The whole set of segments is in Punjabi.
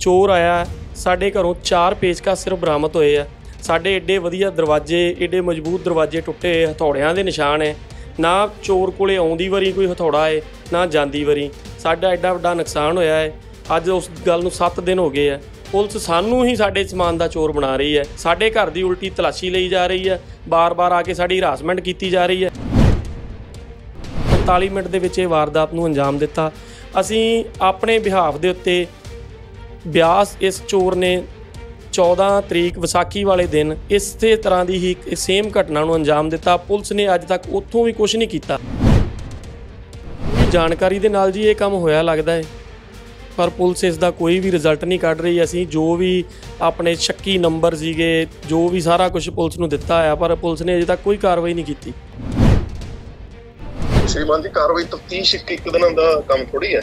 ਚੋਰ ਆਇਆ ਸਾਡੇ ਘਰੋਂ ਚਾਰ ਪੇਚਕਾ ਸਿਰਫ ਬਰਾਮਦ ਹੋਏ ਆ। ਸਾਡੇ ਏਡੇ ਵਧੀਆ ਦਰਵਾਜ਼ੇ, ਏਡੇ ਮਜ਼ਬੂਤ ਦਰਵਾਜ਼ੇ ਟੁੱਟੇ ਹਥੌੜਿਆਂ ਦੇ ਨਿਸ਼ਾਨ ਹੈ। ਨਾ ਚੋਰ ਕੋਲੇ ਆਉਂਦੀ ਵਾਰੀ ਕੋਈ ਹਥੌੜਾ ਹੈ, ਨਾ ਜਾਂਦੀ ਵਾਰੀ। ਸਾਡਾ ਐਡਾ ਵੱਡਾ ਨੁਕਸਾਨ ਹੋਇਆ ਹੈ। ਅੱਜ ਉਸ ਗੱਲ ਨੂੰ 7 ਦਿਨ ਹੋ ਗਏ ਆ। ਪੁਲਿਸ ਸਾਨੂੰ ਹੀ ਸਾਡੇ ਸਮਾਨ ਦਾ ਚੋਰ ਬਣਾ ਰਹੀ ਹੈ। ਸਾਡੇ ਘਰ ਦੀ ਉਲਟੀ ਤਲਾਸ਼ੀ ਲਈ ਜਾ ਰਹੀ ਹੈ। ਬਾਰ-ਬਾਰ ਆ ਕੇ ਸਾਡੀ ਹਰਾਸਮੈਂਟ ਕੀਤੀ ਜਾ ਰਹੀ ਹੈ। 45 ਮਿੰਟ ਦੇ ਵਿੱਚ ਇਹ ਵਾਰਦਾਤ ਨੂੰ ਅੰਜਾਮ ਦਿੱਤਾ। ਅਸੀਂ ਆਪਣੇ ਬਿਹਾਫ ਦੇ ਉੱਤੇ ਬਿਆਸ ਇਸ ਚੋਰ ਨੇ 14 ਤਰੀਕ ਵਿਸਾਖੀ ਵਾਲੇ ਦਿਨ ਇਸੇ ਤਰ੍ਹਾਂ ਦੀ ਹੀ ਸੇਮ ਘਟਨਾ ਨੂੰ ਅੰਜਾਮ ਦਿੱਤਾ। ਪੁਲਿਸ ਨੇ ਅੱਜ ਤੱਕ ਉੱਥੋਂ ਵੀ ਕੁਝ ਨਹੀਂ ਕੀਤਾ। ਜਾਣਕਾਰੀ ਦੇ ਨਾਲ ਜੀ ਇਹ ਕੰਮ ਹੋਇਆ ਲੱਗਦਾ ਹੈ। ਪਰ ਪੁਲਿਸ ਇਸ ਦਾ ਕੋਈ ਵੀ ਰਿਜ਼ਲਟ ਨਹੀਂ ਕੱਢ ਰਹੀ। ਅਸੀਂ ਜੋ ਵੀ ਆਪਣੇ ਸ਼ੱਕੀ ਨੰਬਰ ਸੀਗੇ, ਜੋ ਵੀ ਸਾਰਾ ਕੁਝ ਪੁਲਿਸ ਨੂੰ ਦਿੱਤਾ ਆ, ਪਰ ਪੁਲਿਸ ਨੇ ਅਜੇ ਤੱਕ ਕੋਈ ਕਾਰਵਾਈ ਨਹੀਂ ਕੀਤੀ। ਸ਼੍ਰੀਮਾਨ ਜੀ, ਕਾਰਵਾਈ ਤਫਤੀਸ਼ ਇੱਕ ਇੱਕ ਦਿਨਾਂ ਦਾ ਕੰਮ ਥੋੜੀ ਹੈ।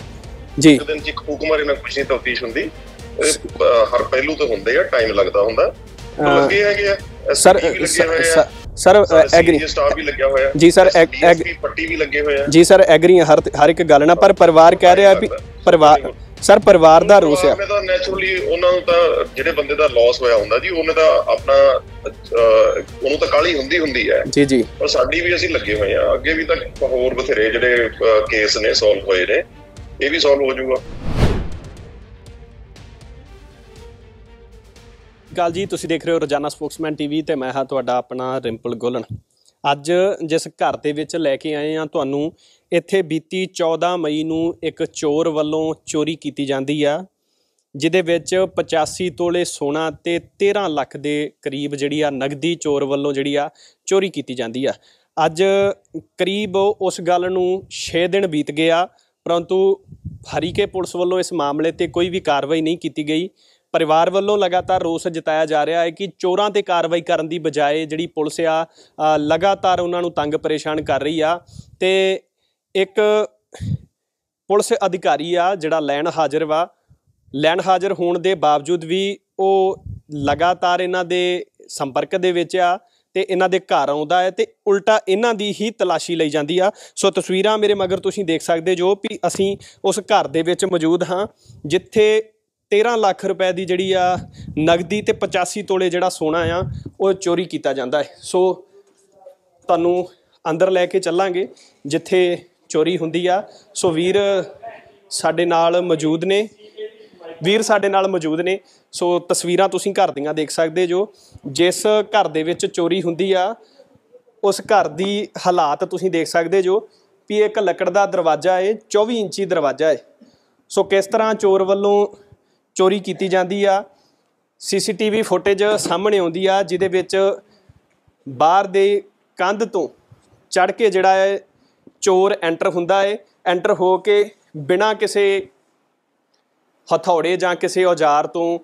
ਜੀ। ਇੱਕ ਦਿਨ ਚ ਇੱਕ ਹੁਕਮਾਰੇ ਨਾਲ ਕੁਝ ਨਹੀਂ ਤਫਤੀਸ਼ ਹੁੰਦੀ ਹਰ ਪਹਿਲੂ ਤੇ ਹੁੰਦੇ ਆ ਟਾਈਮ ਲੱਗਦਾ ਹੁੰਦਾ। ਲੱਗੇ ਹੈਗੇ ਆ ਸਰ ਸਰ ਐਗਰੀ ਸਟਾਫ ਵੀ ਲੱਗਿਆ ਹੋਇਆ। ਜੀ ਸਰ, ਪੱਟੀ ਵੀ ਲੱਗੇ ਹੋਏ ਆ। ਜੀ ਸਰ ਐਗਰੀ ਹਰ ਹਰ ਇੱਕ ਗੱਲ ਨਾਲ ਪਰ ਪਰਿਵਾਰ ਕਹਿ ਰਿਹਾ ਵੀ ਪਰਿਵਾਰ ਸਰ ਪਰਿਵਾਰ ਦਾ ਰੋਸ ਆ। ਤਾਂ ਨੈਚੁਰਲੀ ਉਹਨਾਂ ਨੂੰ ਤਾਂ ਜਿਹੜੇ ਬੰਦੇ ਦਾ ਲਾਸ ਹੋਇਆ ਹੁੰਦਾ ਜੀ ਉਹਨੇ ਤਾਂ ਆਪਣਾ ਉਹਨੂੰ ਤਾਂ ਕਾਲੀ ਹੁੰਦੀ ਹੁੰਦੀ ਹੈ। ਜੀ ਜੀ। ਪਰ ਸਾਡੀ ਵੀ ਅਸੀਂ ਲੱਗੇ ਹੋਏ ਆ। ਅੱਗੇ ਵੀ ਤਾਂ ਹੋਰ ਬਥੇਰੇ ਜਿਹੜੇ ਕੇਸ ਨੇ ਸੋਲਵ ਹੋਏ ਨੇ। ਇਹ ਵੀ ਸੋਲਵ ਹੋ ਜਾਊਗਾ। ਗੱਲ ਜੀ, ਤੁਸੀਂ ਦੇਖ ਰਹੇ ਹੋ ਰੋਜ਼ਾਨਾ ਸਪੋਕਸਮੈਨ ਟੀਵੀ ਤੇ ਮੈਂ ਹਾਂ ਤੁਹਾਡਾ ਆਪਣਾ ਰਿੰਪਲ ਗੋਲਨ। ਅੱਜ ਜਿਸ ਘਰ ਦੇ ਵਿੱਚ ਲੈ ਕੇ ਆਏ ਆ ਤੁਹਾਨੂੰ ਇੱਥੇ ਬੀਤੀ 14 ਮਈ ਨੂੰ ਇੱਕ ਚੋਰ ਵੱਲੋਂ ਚੋਰੀ ਕੀਤੀ ਜਾਂਦੀ ਆ, ਜਿਹਦੇ ਵਿੱਚ 85 ਤੋਲੇ ਸੋਨਾ ਤੇ 13 ਲੱਖ ਦੇ ਕਰੀਬ ਜਿਹੜੀ ਆ ਨਗਦੀ ਚੋਰ ਵੱਲੋਂ ਜਿਹੜੀ ਆ ਚੋਰੀ ਕੀਤੀ ਜਾਂਦੀ ਆ। ਅੱਜ ਕਰੀਬ ਉਸ ਗੱਲ ਨੂੰ 6 ਦਿਨ ਬੀਤ ਗਏ ਆ ਪਰੰਤੂ ਹਰੀਕੇ ਪੁਲਿਸ ਵੱਲੋਂ ਇਸ ਮਾਮਲੇ ਤੇ ਕੋਈ ਵੀ ਕਾਰਵਾਈ ਨਹੀਂ ਕੀਤੀ ਗਈ। ਪਰਿਵਾਰ ਵੱਲੋਂ ਲਗਾਤਾਰ ਰੋਸ ਜਤਾਇਆ ਜਾ ਰਿਹਾ ਹੈ ਕਿ ਚੋਰਾਂ ਤੇ ਕਾਰਵਾਈ ਕਰਨ ਦੀ ਬਜਾਏ ਜਿਹੜੀ ਪੁਲਿਸ ਆ ਲਗਾਤਾਰ ਉਹਨਾਂ ਨੂੰ ਤੰਗ ਪਰੇਸ਼ਾਨ ਕਰ ਰਹੀ ਆ ਤੇ ਇੱਕ ਪੁਲਿਸ ਅਧਿਕਾਰੀ ਆ ਜਿਹੜਾ ਲੈਣ ਹਾਜ਼ਰ ਵਾ। ਲੈਣ ਹਾਜ਼ਰ ਹੋਣ ਦੇ ਬਾਵਜੂਦ ਵੀ ਉਹ ਲਗਾਤਾਰ ਇਹਨਾਂ ਦੇ ਸੰਪਰਕ ਦੇ ਵਿੱਚ ਆ ਤੇ ਇਹਨਾਂ ਦੇ ਘਰ ਆਉਂਦਾ ਹੈ ਤੇ ਉਲਟਾ ਇਹਨਾਂ ਦੀ ਹੀ ਤਲਾਸ਼ੀ ਲਈ ਜਾਂਦੀ ਆ। ਸੋ ਤਸਵੀਰਾਂ ਮੇਰੇ ਮਗਰ ਤੁਸੀਂ ਦੇਖ ਸਕਦੇ ਜੋ ਵੀ ਅਸੀਂ ਉਸ ਘਰ ਦੇ ਵਿੱਚ ਮੌਜੂਦ ਹਾਂ, ਜਿੱਥੇ 13 ਲੱਖ ਰੁਪਏ ਦੀ ਜਿਹੜੀ ਆ ਨਗਦੀ ਤੇ 85 ਤੋਲੇ ਜਿਹੜਾ ਸੋਨਾ ਆ, ਉਹ ਚੋਰੀ ਕੀਤਾ ਜਾਂਦਾ ਹੈ। ਸੋ ਤੁਹਾਨੂੰ ਅੰਦਰ ਲੈ ਕੇ ਚੱਲਾਂਗੇ, ਜਿੱਥੇ ਚੋਰੀ ਹੁੰਦੀ ਆ। ਸੋ ਵੀਰ ਸਾਡੇ ਨਾਲ ਮੌਜੂਦ ਨੇ। ਵੀਰ ਸਾਡੇ ਨਾਲ ਮੌਜੂਦ ਨੇ। ਸੋ ਤਸਵੀਰਾਂ ਤੁਸੀਂ ਘਰ ਦੀਆਂ ਦੇਖ ਸਕਦੇ ਜੋ। ਜਿਸ ਘਰ ਦੇ ਵਿੱਚ ਚੋਰੀ ਹੁੰਦੀ ਆ, ਉਸ ਘਰ ਦੀ ਹਾਲਾਤ ਤੁਸੀਂ ਦੇਖ ਸਕਦੇ ਜੋ। ਵੀ ਇੱਕ ਲੱਕੜ ਦਾ ਦਰਵਾਜ਼ਾ ਹੈ 24 ਇੰਚੀ ਦਰਵਾਜ਼ਾ ਹੈ ਸੋ ਕਿਸ ਤਰ੍ਹਾਂ ਚੋਰ ਵੱਲੋਂ ਚੋਰੀ ਕੀਤੀ ਜਾਂਦੀ ਆ, ਸੀਸੀਟੀਵੀ ਫੁਟੇਜ ਸਾਹਮਣੇ ਆਉਂਦੀ ਆ, ਜਿਹਦੇ ਵਿੱਚ ਬਾਹਰ ਦੇ ਕੰਧ ਤੋਂ ਚੜ ਕੇ ਜਿਹੜਾ ਹੈ ਚੋਰ ਐਂਟਰ ਹੁੰਦਾ ਹੈ ਐਂਟਰ ਹੋ ਕੇ ਬਿਨਾਂ ਕਿਸੇ ਹਥੌੜੇ ਜਾਂ ਕਿਸੇ ਔਜ਼ਾਰ ਤੋਂ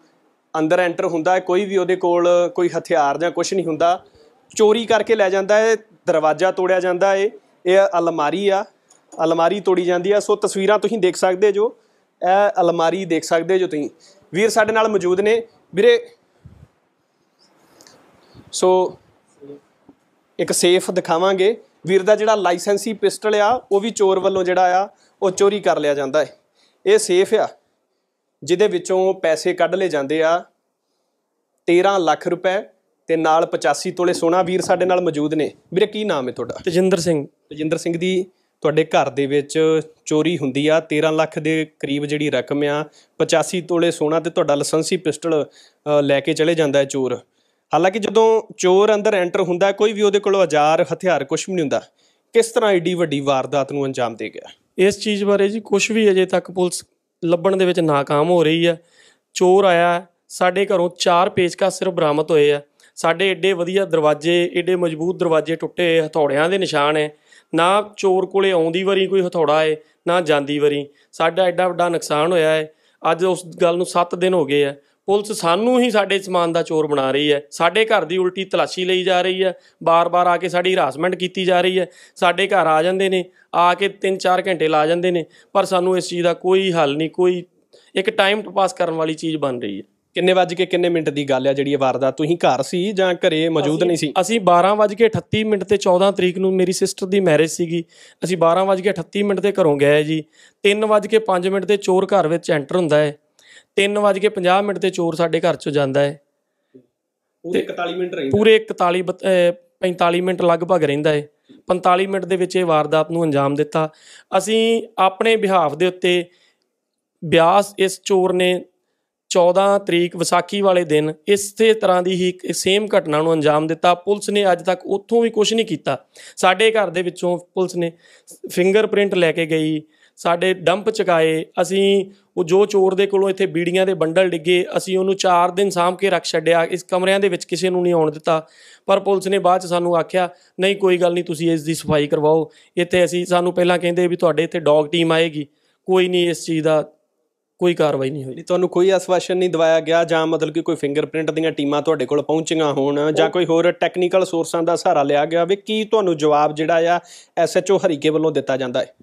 ਅੰਦਰ ਐਂਟਰ ਹੁੰਦਾ ਹੈ, ਕੋਈ ਵੀ ਉਹਦੇ ਕੋਲ ਕੋਈ ਹਥਿਆਰ ਜਾਂ ਕੁਝ ਨਹੀਂ ਹੁੰਦਾ। ਚੋਰੀ ਕਰਕੇ ਲੈ ਜਾਂਦਾ ਹੈ, ਦਰਵਾਜ਼ਾ ਤੋੜਿਆ ਜਾਂਦਾ ਹੈ, ਇਹ ਅਲਮਾਰੀ ਆ, ਅਲਮਾਰੀ ਤੋੜੀ ਜਾਂਦੀ ਆ। ਸੋ ਤਸਵੀਰਾਂ ਤੁਸੀਂ ਦੇਖ ਸਕਦੇ ਜੋ, ਇਹ ਅਲਮਾਰੀ ਦੇਖ ਸਕਦੇ ਜੋ ਤੁਸੀਂ। ਵੀਰ ਸਾਡੇ ਨਾਲ ਮੌਜੂਦ ਨੇ। ਵੀਰੇ, ਸੋ ਇੱਕ ਸੇਫ ਦਿਖਾਵਾਂਗੇ। ਵੀਰ ਦਾ ਜਿਹੜਾ ਲਾਇਸੈਂਸੀ ਪਿਸਟਲ ਆ, ਉਹ ਵੀ ਚੋਰ ਵੱਲੋਂ ਜਿਹੜਾ ਆ, ਉਹ ਚੋਰੀ ਕਰ ਲਿਆ ਜਾਂਦਾ ਹੈ। ਇਹ ਸੇਫ ਆ। ਜਿਹਦੇ ਵਿੱਚੋਂ ਪੈਸੇ ਕੱਢ ਲਏ ਜਾਂਦੇ ਆ 13 ਲੱਖ ਰੁਪਏ ਤੇ ਨਾਲ 85 ਤੋਲੇ ਸੋਨਾ ਵੀਰ ਸਾਡੇ ਨਾਲ ਮੌਜੂਦ ਨੇ। ਵੀਰੇ ਕੀ ਨਾਮ ਹੈ ਤੁਹਾਡਾ? ਤਜਿੰਦਰ ਸਿੰਘ। ਤਜਿੰਦਰ ਸਿੰਘ ਦੀ ਤੁਹਾਡੇ ਘਰ ਦੇ ਵਿੱਚ ਚੋਰੀ ਹੁੰਦੀ ਆ 13 ਲੱਖ ਦੇ ਕਰੀਬ ਜਿਹੜੀ ਰਕਮ ਆ 85 ਤੋਲੇ ਸੋਨਾ ਤੇ ਤੁਹਾਡਾ ਲਾਇਸੈਂਸੀ ਪਿਸਟਲ ਲੈ ਕੇ ਚਲੇ ਜਾਂਦਾ ਹੈ ਚੋਰ। ਹਾਲਾਂਕਿ ਜਦੋਂ ਚੋਰ ਅੰਦਰ ਐਂਟਰ ਹੁੰਦਾ ਕੋਈ ਵੀ ਉਹਦੇ ਕੋਲ ਔਜ਼ਾਰ ਹਥਿਆਰ ਕੁਝ ਵੀ ਨਹੀਂ ਹੁੰਦਾ ਕਿਸ ਤਰ੍ਹਾਂ ਏਡੀ ਵੱਡੀ ਵਾਰਦਾਤ ਨੂੰ ਅੰਜਾਮ ਦੇ ਗਿਆ? ਇਸ ਚੀਜ਼ ਬਾਰੇ ਜੀ ਕੁਝ ਵੀ ਅਜੇ ਤੱਕ ਪੁਲਿਸ ਲੱਭਣ ਦੇ ਵਿੱਚ ਨਾਕਾਮ ਹੋ ਰਹੀ ਹੈ। ਚੋਰ ਆਇਆ ਸਾਡੇ ਘਰੋਂ ਚਾਰ ਪੇਚਕਸ ਸਿਰਫ ਬਰਾਮਦ ਹੋਏ ਆ। ਸਾਡੇ ਏਡੇ ਵਧੀਆ ਦਰਵਾਜ਼ੇ, ਏਡੇ ਮਜ਼ਬੂਤ ਦਰਵਾਜ਼ੇ ਟੁੱਟੇ ਹਥੌੜਿਆਂ ਦੇ ਨਿਸ਼ਾਨ ਹੈ। ਨਾ ਚੋਰ ਕੋਲੇ ਆਉਂਦੀ ਵਾਰੀ ਕੋਈ ਹਥੌੜਾ ਹੈ ਨਾ ਜਾਂਦੀ ਵਾਰੀ। ਸਾਡਾ ਐਡਾ ਵੱਡਾ ਨੁਕਸਾਨ ਹੋਇਆ ਹੈ ਅੱਜ ਉਸ ਗੱਲ ਨੂੰ 7 ਦਿਨ ਹੋ ਗਏ ਆ। ਪੁਲਿਸ ਸਾਨੂੰ ਹੀ ਸਾਡੇ ਸਮਾਨ ਦਾ ਚੋਰ ਬਣਾ ਰਹੀ ਹੈ। ਸਾਡੇ ਘਰ ਦੀ ਉਲਟੀ ਤਲਾਸ਼ੀ ਲਈ ਜਾ ਰਹੀ ਹੈ। ਬਾਰ-ਬਾਰ ਆ ਕੇ ਸਾਡੀ ਹਰਾਸਮੈਂਟ ਕੀਤੀ ਜਾ ਰਹੀ ਹੈ। ਸਾਡੇ ਘਰ ਆ ਜਾਂਦੇ ਨੇ ਆ ਕੇ 3-4 ਘੰਟੇ ਲਾ ਜਾਂਦੇ ਨੇ ਪਰ ਸਾਨੂੰ ਇਸ ਚੀਜ਼ ਦਾ ਕੋਈ ਹੱਲ ਨਹੀਂ ਕੋਈ ਇੱਕ ਟਾਈਮ ਪਾਸ ਕਰਨ ਵਾਲੀ ਚੀਜ਼ ਬਣ ਰਹੀ ਹੈ। ਕਿੰਨੇ ਵੱਜ ਕੇ ਕਿੰਨੇ ਮਿੰਟ ਦੀ ਗੱਲ ਆ ਜਿਹੜੀ ਇਹ ਵਾਰਦਾਤ? ਤੁਸੀਂ ਘਰ ਸੀ ਜਾਂ ਘਰੇ ਮੌਜੂਦ ਨਹੀਂ ਸੀ? ਅਸੀਂ 12:38 ਮਿੰਟ ਤੇ 14 ਤਰੀਕ ਨੂੰ ਮੇਰੀ ਸਿਸਟਰ ਦੀ ਮੈਰਿਜ ਸੀਗੀ। ਅਸੀਂ 12:38 ਮਿੰਟ ਤੇ ਘਰੋਂ ਗਏ ਜੀ। 3:05 ਮਿੰਟ ਤੇ ਚੋਰ ਘਰ ਵਿੱਚ ਐਂਟਰ ਹੁੰਦਾ ਹੈ। 3:50 ਮਿੰਟ ਤੇ ਚੋਰ ਸਾਡੇ ਘਰ ਚੋਂ ਜਾਂਦਾ ਹੈ। ਪੂਰੇ 41 ਮਿੰਟ ਰਹਿੰਦਾ ਪੂਰੇ 41 ਬਤ- ਅਹ 45 ਮਿੰਟ ਲਗਭਗ ਰਹਿੰਦਾ ਹੈ। 45 ਮਿੰਟ ਦੇ ਵਿੱਚ ਇਹ ਵਾਰਦਾਤ ਨੂੰ ਅੰਜਾਮ ਦਿੱਤਾ। ਅਸੀਂ ਆਪਣੇ ਬਿਹਾਫ ਦੇ ਉੱਤੇ ਬਿਆਸ ਇਸ ਚੋਰ ਨੇ 14 ਤਰੀਕ ਵਿਸਾਖੀ ਵਾਲੇ ਦਿਨ ਇਸੇ ਤਰ੍ਹਾਂ ਦੀ ਹੀ ਸੇਮ ਘਟਨਾ ਨੂੰ ਅੰਜਾਮ ਦਿੱਤਾ। ਪੁਲਿਸ ਨੇ ਅੱਜ ਤੱਕ ਉੱਥੋਂ ਵੀ ਕੁਝ ਨਹੀਂ ਕੀਤਾ। ਸਾਡੇ ਘਰ ਦੇ ਵਿੱਚੋਂ ਪੁਲਿਸ ਨੇ ਫਿੰਗਰਪ੍ਰਿੰਟ ਲੈ ਕੇ ਗਈ। ਸਾਡੇ ਡੰਪ ਚਕਾਏ, ਅਸੀਂ ਉਹ ਜੋ ਚੋਰ ਦੇ ਕੋਲੋਂ ਇੱਥੇ ਬੀੜੀਆਂ ਦੇ ਬੰਡਲ ਡਿੱਗੇ, ਅਸੀਂ ਉਹਨੂੰ 4 ਦਿਨ ਸਾਂਭ ਕੇ ਰੱਖ ਛੱਡਿਆ, ਇਸ ਕਮਰਿਆਂ ਦੇ ਵਿੱਚ ਕਿਸੇ ਨੂੰ ਨਹੀਂ ਆਉਣ ਦਿੱਤਾ। ਪਰ ਪੁਲਿਸ ਨੇ ਬਾਅਦ ਚ ਸਾਨੂੰ ਆਖਿਆ, ਨਹੀਂ, ਕੋਈ ਗੱਲ ਨਹੀਂ, ਤੁਸੀਂ ਇਸ ਦੀ ਸਫ਼ਾਈ ਕਰਵਾਓ। ਇੱਥੇ ਅਸੀਂ ਸਾਨੂੰ ਪਹਿਲਾਂ ਕਹਿੰਦੇ ਵੀ ਤੁਹਾਡੇ ਇੱਥੇ ਡੌਗ ਟੀਮ ਆਏਗੀ। ਕੋਈ ਨਹੀਂ, ਇਸ ਚੀਜ਼ ਦਾ ਕੋਈ ਕਾਰਵਾਈ ਨਹੀਂ ਹੋਈ। ਤੁਹਾਨੂੰ ਕੋਈ ਆਸਵਾਸ਼ਨ ਨਹੀਂ ਦਵਾਇਆ ਗਿਆ ਜਾਂ ਮਤਲਬ ਕਿ ਕੋਈ ਫਿੰਗਰਪ੍ਰਿੰਟ ਦੀਆਂ ਟੀਮਾਂ ਤੁਹਾਡੇ ਕੋਲ ਪਹੁੰਚੀਆਂ ਹੋਣ ਜਾਂ ਕੋਈ ਹੋਰ ਟੈਕਨੀਕਲ ਸੋਰਸਾਂ ਦਾ ਸਹਾਰਾ ਲਿਆ ਗਿਆ ਵੀ ਕੀ ਤੁਹਾਨੂੰ ਜਵਾਬ ਜਿਹੜਾ ਆ ਐਸਐਚਓ ਹਰੀਕੇ ਵੱਲੋਂ ਦਿੱਤਾ ਜਾਂਦਾ ਹੈ?